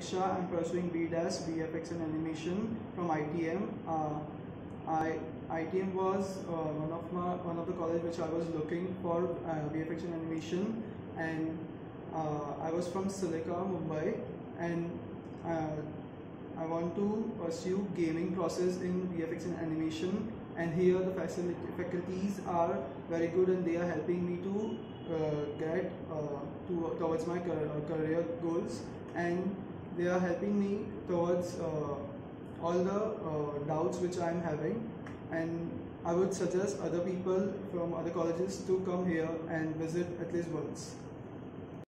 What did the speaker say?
I'm pursuing B.Des, VFX and Animation from ITM. Uh, I, ITM was uh, one of my one of the college which I was looking for uh, VFX and Animation, and uh, I was from Silica, Mumbai, and uh, I want to pursue gaming process in VFX and Animation. And here the faculties are very good, and they are helping me to uh, get uh, to, towards my career goals and they are helping me towards uh, all the uh, doubts which I am having and I would suggest other people from other colleges to come here and visit at least once.